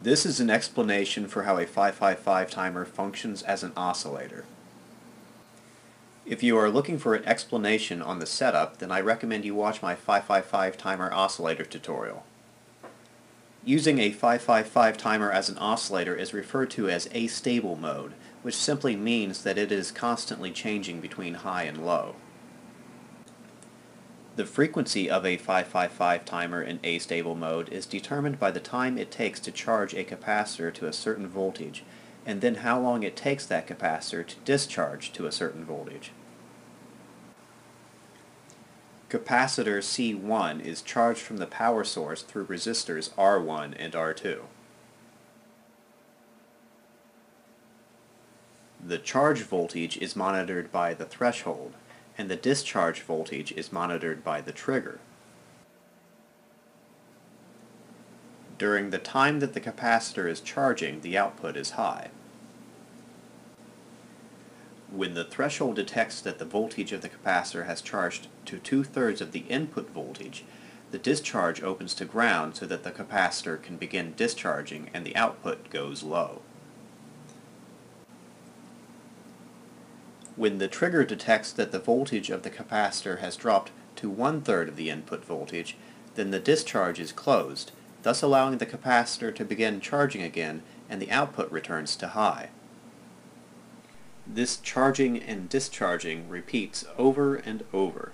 This is an explanation for how a 555 timer functions as an oscillator. If you are looking for an explanation on the setup, then I recommend you watch my 555 timer oscillator tutorial. Using a 555 timer as an oscillator is referred to as astable mode, which simply means that it is constantly changing between high and low. The frequency of a 555 timer in astable mode is determined by the time it takes to charge a capacitor to a certain voltage, and then how long it takes that capacitor to discharge to a certain voltage. Capacitor C1 is charged from the power source through resistors R1 and R2. The charge voltage is monitored by the threshold, and the discharge voltage is monitored by the trigger. During the time that the capacitor is charging, the output is high. When the threshold detects that the voltage of the capacitor has charged to two-thirds of the input voltage, the discharge opens to ground so that the capacitor can begin discharging and the output goes low. When the trigger detects that the voltage of the capacitor has dropped to one-third of the input voltage, then the discharge is closed, thus allowing the capacitor to begin charging again and the output returns to high. This charging and discharging repeats over and over.